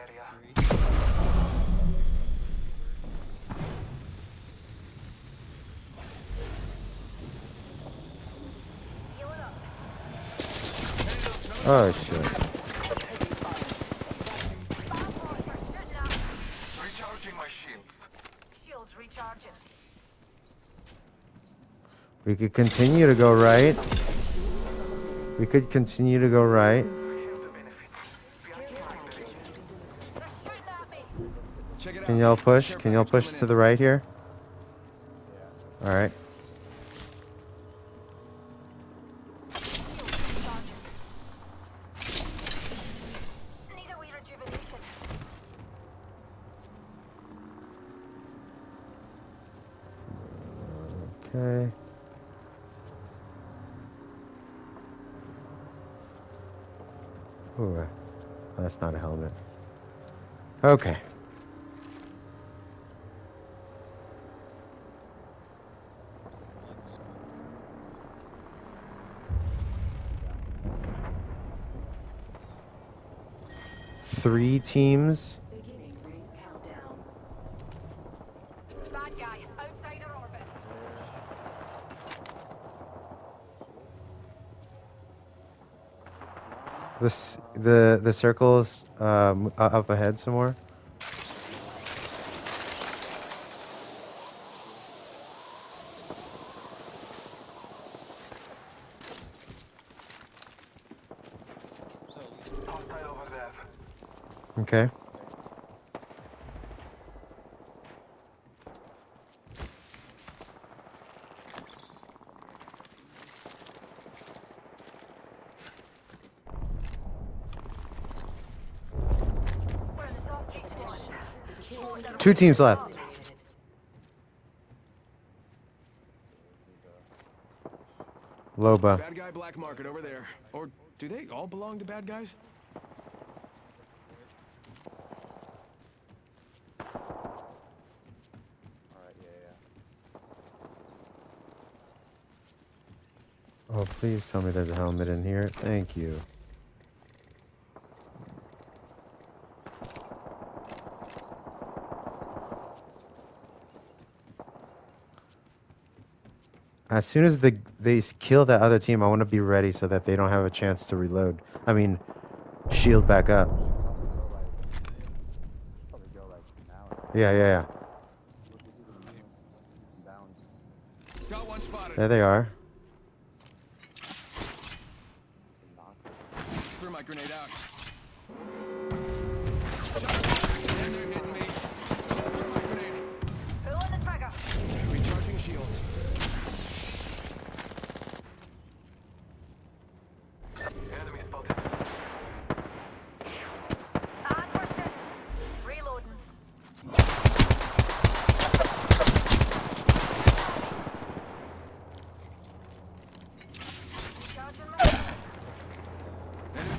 area. Oh shit. Recharging my shields. Shields recharging. We could continue to go right. We could continue to go right. Can y'all push? Can y'all push to the right here? Alright. Need a wee rejuvenation. Okay. Ooh, that's not a helmet. Okay. Three teams. Beginning ring countdown. Bad guy. Outside our teams. This the the circles um, up ahead some more. Over there. Okay. Two teams left. Loba. Bad guy black market over there. Or do they all belong to bad guys? Oh, please tell me there's a helmet in here. Thank you. As soon as the, they kill that other team, I want to be ready so that they don't have a chance to reload. I mean, shield back up. Yeah, yeah, yeah. There they are. Threw my grenade out. And they're hitting me. Threw my grenade. Pulling the trigger. Recharging shields. Enemy spotted. And we're shooting. Reloading. Recharging my Enemy.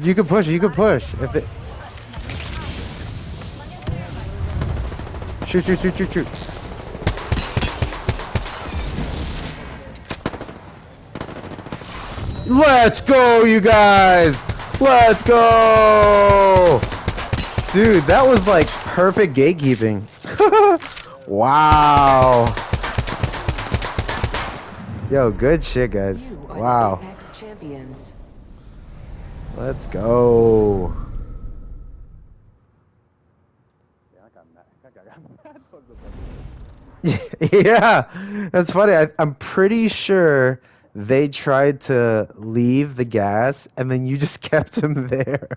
You can push, you can push. If it Shoot, shoot, shoot, shoot, shoot. Let's go, you guys! Let's go! Dude, that was like perfect gatekeeping. wow. Yo, good shit, guys. You are the Wow. Let's go. yeah, that's funny. I, I'm pretty sure they tried to leave the gas and then you just kept him there.